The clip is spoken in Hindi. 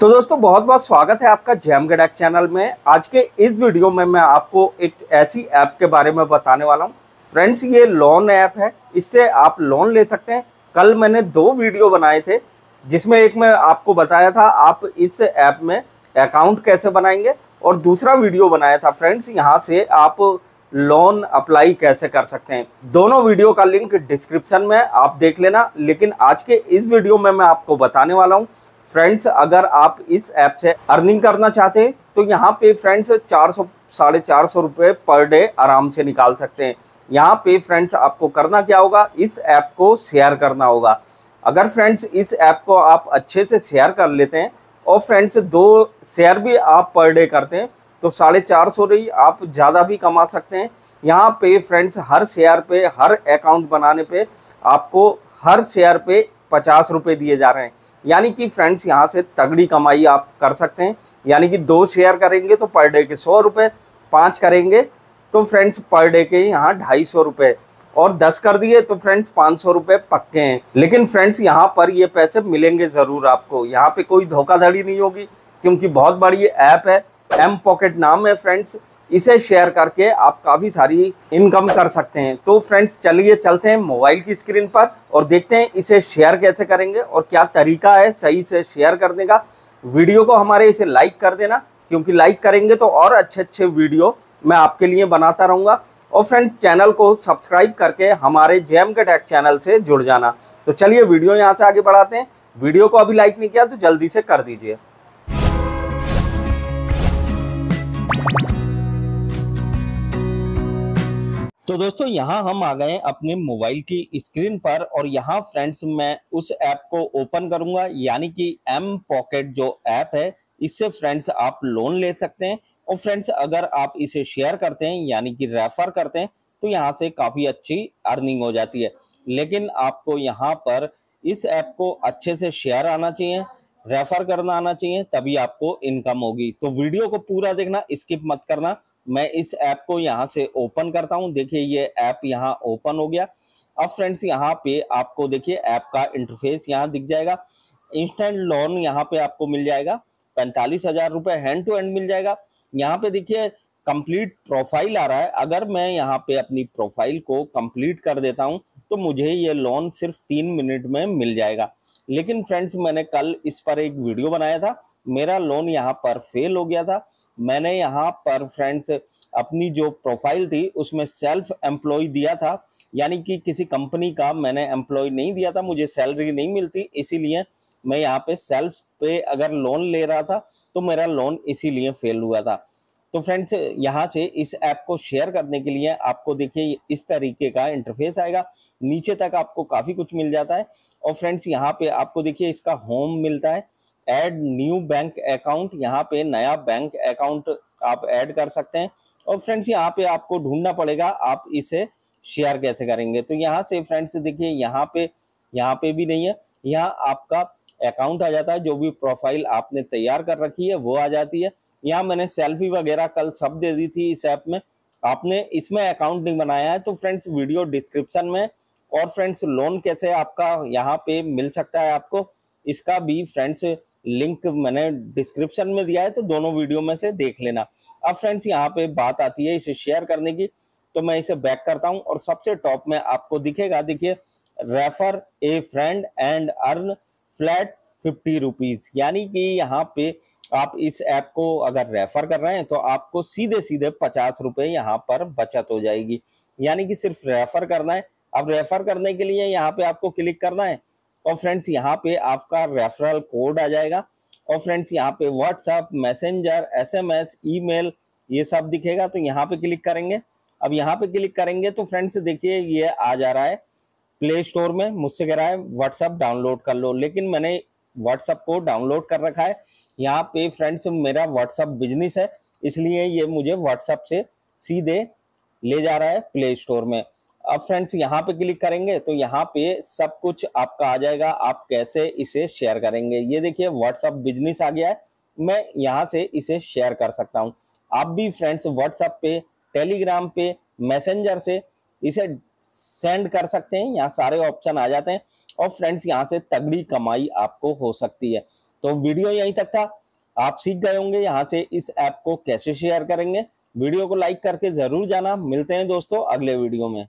तो दोस्तों, बहुत बहुत स्वागत है आपका जैम गडैक चैनल में। आज के इस वीडियो में मैं आपको एक ऐसी ऐप के बारे में बताने वाला हूँ। फ्रेंड्स, ये लोन ऐप है। इससे आप लोन ले सकते हैं। कल मैंने दो वीडियो बनाए थे, जिसमें एक मैं आपको बताया था, आप इस ऐप में अकाउंट कैसे बनाएँगे, और दूसरा वीडियो बनाया था। फ्रेंड्स, यहाँ से आप लोन अप्लाई कैसे कर सकते हैं। दोनों वीडियो का लिंक डिस्क्रिप्शन में आप देख लेना। लेकिन आज के इस वीडियो में मैं आपको बताने वाला हूँ फ्रेंड्स, अगर आप इस ऐप से अर्निंग करना चाहते हैं तो यहाँ पे फ्रेंड्स चार सौ, साढ़े चार सौ रुपये पर डे आराम से निकाल सकते हैं। यहाँ पे फ्रेंड्स आपको करना क्या होगा, इस ऐप को शेयर करना होगा। अगर फ्रेंड्स इस ऐप को आप अच्छे से शेयर कर लेते हैं, और फ्रेंड्स दो शेयर भी आप पर डे करते हैं तो साढ़े चार सौ रही आप ज़्यादा भी कमा सकते हैं। यहाँ पे फ्रेंड्स हर शेयर पे, हर अकाउंट बनाने पे आपको हर शेयर पे पचास रुपये दिए जा रहे हैं। यानी कि फ्रेंड्स, यहाँ से तगड़ी कमाई आप कर सकते हैं। यानी कि दो शेयर करेंगे तो पर डे के सौ रुपये पाँच करेंगे तो फ्रेंड्स, पर डे के यहाँ ढाई सौ रुपये और दस कर दिए तो फ्रेंड्स, पाँच सौ रुपये पक्के हैं। लेकिन फ्रेंड्स, यहाँ पर ये पैसे मिलेंगे ज़रूर आपको। यहाँ पे कोई धोखाधड़ी नहीं होगी, क्योंकि बहुत बड़ी ऐप है एम पॉकेट नाम है फ्रेंड्स। इसे शेयर करके आप काफ़ी सारी इनकम कर सकते हैं। तो फ्रेंड्स चलिए चलते हैं मोबाइल की स्क्रीन पर और देखते हैं इसे शेयर कैसे करेंगे और क्या तरीका है सही से शेयर करने का। वीडियो को हमारे इसे लाइक कर देना, क्योंकि लाइक करेंगे तो और अच्छे अच्छे वीडियो मैं आपके लिए बनाता रहूँगा। और फ्रेंड्स चैनल को सब्सक्राइब करके हमारे जेम के टैक चैनल से जुड़ जाना। तो चलिए वीडियो यहाँ से आगे बढ़ाते हैं। वीडियो को अभी लाइक नहीं किया तो जल्दी से कर दीजिए। तो दोस्तों, यहाँ हम आ गए अपने मोबाइल की स्क्रीन पर और यहाँ फ्रेंड्स, मैं उस ऐप को ओपन करूँगा। यानी कि एम पॉकेट जो ऐप है, इससे फ्रेंड्स आप लोन ले सकते हैं। और फ्रेंड्स, अगर आप इसे शेयर करते हैं, यानी कि रेफर करते हैं तो यहाँ से काफ़ी अच्छी अर्निंग हो जाती है। लेकिन आपको यहाँ पर इस ऐप को अच्छे से शेयर आना चाहिए, रेफर करना आना चाहिए, तभी आपको इनकम होगी। तो वीडियो को पूरा देखना, स्किप मत करना। मैं इस ऐप को यहाँ से ओपन करता हूँ। देखिए, ये ऐप यहाँ ओपन हो गया। अब फ्रेंड्स, यहाँ पे आपको देखिए, ऐप का इंटरफेस यहाँ दिख जाएगा। इंस्टेंट लोन यहाँ पे आपको मिल जाएगा। पैंतालीस हज़ार रुपये हैंड टू हैंड मिल जाएगा। यहाँ पे देखिए कंप्लीट प्रोफ़ाइल आ रहा है। अगर मैं यहाँ पे अपनी प्रोफ़ाइल को कंप्लीट कर देता हूँ तो मुझे ये लोन सिर्फ़ तीन मिनट में मिल जाएगा। लेकिन फ्रेंड्स, मैंने कल इस पर एक वीडियो बनाया था। मेरा लोन यहाँ पर फेल हो गया था। मैंने यहाँ पर फ्रेंड्स अपनी जो प्रोफ़ाइल थी, उसमें सेल्फ एम्प्लॉय दिया था। यानी कि किसी कंपनी का मैंने एम्प्लॉय नहीं दिया था, मुझे सैलरी नहीं मिलती, इसीलिए मैं यहाँ पे सेल्फ पे अगर लोन ले रहा था तो मेरा लोन इसीलिए फेल हुआ था। तो फ्रेंड्स यहाँ से इस ऐप को शेयर करने के लिए आपको देखिए, इस तरीके का इंटरफेस आएगा। नीचे तक आपको काफ़ी कुछ मिल जाता है। और फ्रेंड्स यहाँ पे आपको देखिए, इसका होम मिलता है। ऐड न्यू बैंक अकाउंट यहाँ पे नया बैंक अकाउंट आप ऐड कर सकते हैं। और फ्रेंड्स यहाँ पे आपको ढूंढना पड़ेगा, आप इसे शेयर कैसे करेंगे? तो यहाँ से फ्रेंड्स देखिए, यहाँ पे यहाँ पे भी नहीं है। यहाँ आपका अकाउंट आ जाता है, जो भी प्रोफ़ाइल आपने तैयार कर रखी है, वो आ जाती है। यहाँ मैंने सेल्फी वगैरह कल सब दे दी थी इस ऐप में। आपने इसमें अकाउंट नहीं बनाया है तो फ्रेंड्स वीडियो डिस्क्रिप्शन में, और फ्रेंड्स लोन कैसे आपका यहाँ पे मिल सकता है आपको, इसका भी फ्रेंड्स लिंक मैंने डिस्क्रिप्शन में दिया है तो दोनों वीडियो में से देख लेना। अब फ्रेंड्स, यहाँ पे बात आती है इसे शेयर करने की तो मैं इसे बैक करता हूँ और सबसे टॉप में आपको दिखेगा, देखिए, refer a friend and earn flat fifty rupees. यानी कि यहाँ पे आप इस ऐप को अगर रेफर कर रहे हैं तो आपको सीधे सीधे पचास रुपए यहाँ पर बचत हो जाएगी। यानी कि सिर्फ़ रेफर करना है। अब रेफर करने के लिए यहाँ पे आपको क्लिक करना है और फ्रेंड्स यहाँ पे आपका रेफरल कोड आ जाएगा। और फ्रेंड्स यहाँ पे व्हाट्सएप मैसेंजर एसएमएस ईमेल ये सब दिखेगा तो यहाँ पे क्लिक करेंगे। अब यहाँ पे क्लिक करेंगे तो फ्रेंड्स देखिए, ये आ जा रहा है प्ले स्टोर में। मुझसे कह रहा है व्हाट्सएप डाउनलोड कर लो। लेकिन मैंने व्हाट्सएप को डाउनलोड कर रखा है। यहाँ पे फ्रेंड्स मेरा व्हाट्सएप बिज़नेस है। इसलिए ये मुझे व्हाट्सएप से सीधे ले जा रहा है प्ले स्टोर में। अब फ्रेंड्स यहाँ पे क्लिक करेंगे तो यहाँ पे सब कुछ आपका आ जाएगा। आप कैसे इसे शेयर करेंगे? ये देखिए व्हाट्सअप बिज़नेस आ गया है। मैं यहाँ से इसे शेयर कर सकता हूँ। आप भी फ्रेंड्स व्हाट्सअप पे टेलीग्राम पे मैसेंजर से इसे सेंड कर सकते हैं। यहाँ सारे ऑप्शन आ जाते हैं। और फ्रेंड्स यहाँ से तगड़ी कमाई आपको हो सकती है। तो वीडियो यहीं तक था। आप सीख गए होंगे यहाँ से इस ऐप को कैसे शेयर करेंगे। वीडियो को लाइक करके ज़रूर जाना। मिलते हैं दोस्तों अगले वीडियो में।